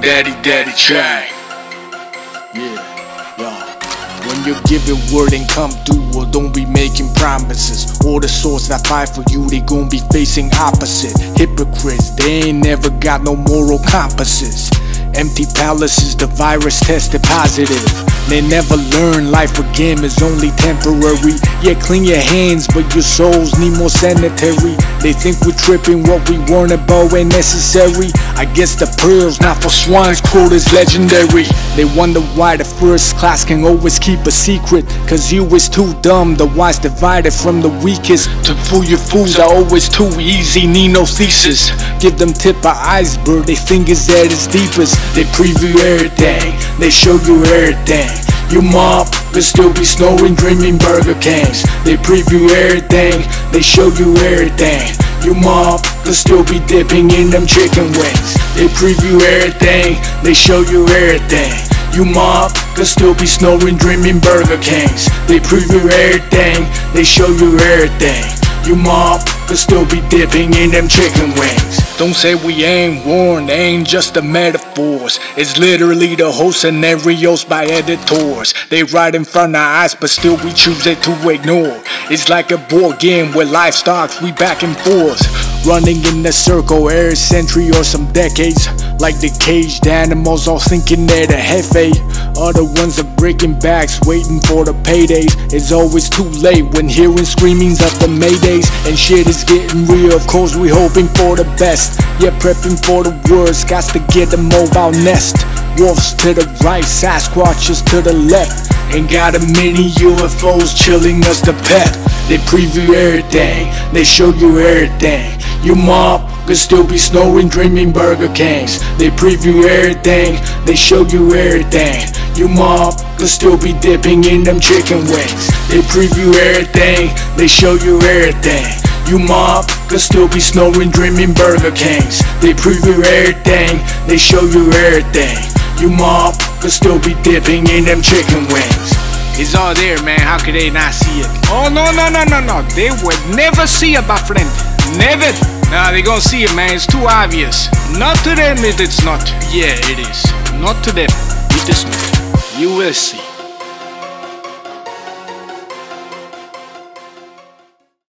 Daddy, Daddy Chang. Yeah, yeah. When you give it word and come through, or don't be making promises. All the souls that fight for you, they gon' be facing opposite. Hypocrites, they ain't never got no moral compasses. Empty palaces, the virus tested positive. They never learn life again is only temporary. Yeah, clean your hands, but your souls need more sanitary. They think we're tripping, what we warn about ain't necessary. I guess the pearls, not for swines, quote is legendary. They wonder why the first class can always keep a secret. Cause you is too dumb, the wise divided from the weakest. To fool your fools are always too easy, need no thesis. Give them tip of iceberg, they fingers at its deepest. They preview everything, they show you everything. You mob could still be snoring, dreaming Burger Kings. They preview everything, they show you everything. Your mom could still be dipping in them chicken wings. They preview everything, they show you everything. You mom could still be snoring, dreaming Burger Kings. They preview everything, they show you everything. You mob could still be dipping in them chicken wings. Don't say we ain't warned, they ain't just the metaphors. It's literally the whole scenarios by editors. They right in front of our eyes, but still we choose it to ignore. It's like a board game life starts, we back and forth. Running in a circle every century or some decades. Like the caged animals, all thinking they're the jefe. Other ones are breaking backs, waiting for the paydays. It's always too late when hearing screamings of the maydays. And shit is getting real, of course, we hoping for the best. Yeah, prepping for the worst, got to get a mobile nest. Wolves to the right, Sasquatches to the left. and got a many UFOs chilling us the pet. They preview everything, they show you everything. You mob could still be snoring, dreaming Burger Kings. They preview everything, they show you everything. You mob could still be dipping in them chicken wings. They preview everything, they show you everything. You mob could still be snoring, dreaming Burger Kings. They preview everything, they show you everything. You mob could still be dipping in them chicken wings. It's all there, man. How could they not see it? Oh, no, no, no, no, no. They would never see it, my friend. Never. Nah, they gonna see it, man. It's too obvious. Not to them, it is not. Yeah, it is. Not to them. It is not. You will see.